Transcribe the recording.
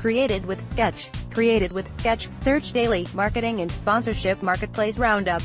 Created with Sketch. Created with Sketch. Search daily. Marketing and sponsorship marketplace roundup.